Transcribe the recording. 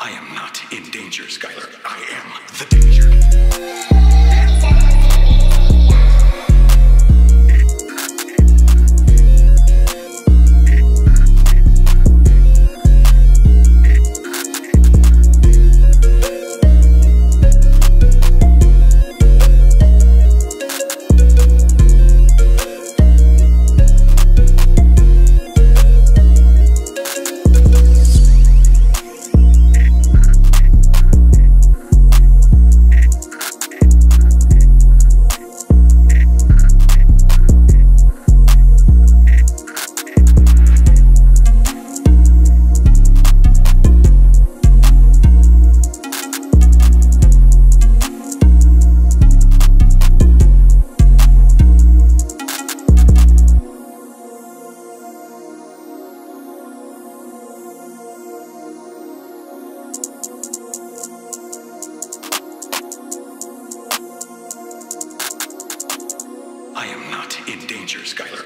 I am not in danger, Skylar. I am the danger. Rangers, Skylar.